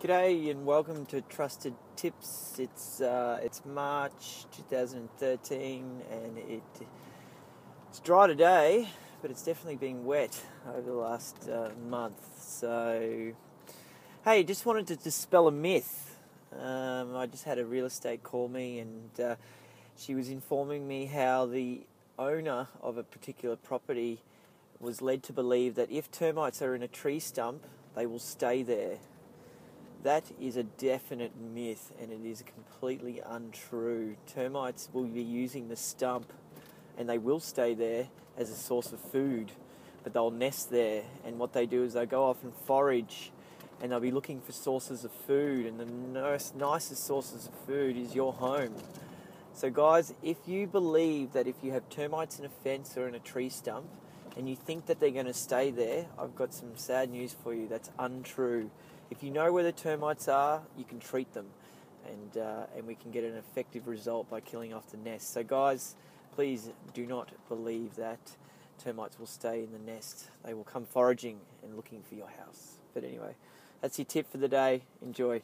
G'day and welcome to Trusted Tips. It's uh, it's March 2013 and it it's dry today, but it's definitely been wet over the last uh, month. So, hey, just wanted to dispel a myth. Um, I just had a real estate call me and uh, she was informing me how the owner of a particular property was led to believe that if termites are in a tree stump, they will stay there that is a definite myth and it is completely untrue. Termites will be using the stump and they will stay there as a source of food, but they'll nest there. And what they do is they go off and forage and they'll be looking for sources of food, and the nicest sources of food is your home. So, guys, if you believe that if you have termites in a fence or in a tree stump and you think that they're going to stay there, I've got some sad news for you. That's untrue. If you know where the termites are, you can treat them, and uh, and we can get an effective result by killing off the nest. So, guys, please do not believe that termites will stay in the nest. They will come foraging and looking for your house. But anyway, that's your tip for the day. Enjoy.